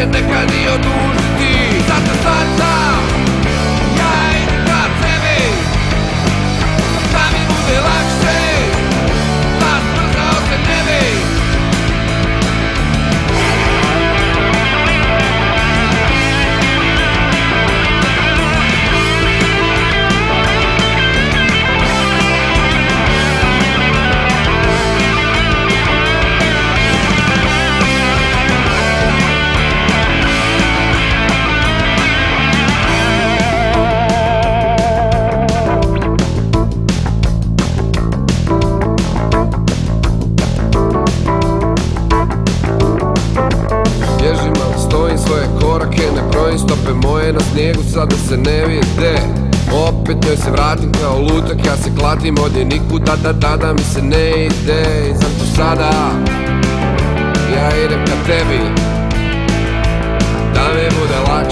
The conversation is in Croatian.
se te cayó tu stojim stope moje na snijegu sad da se ne vide. Opet joj se vratim kao lutak, ja se klatim ovdje nikuda, da, da, da mi se ne ide. I zato sada, ja idem ka tebi, da me bude lak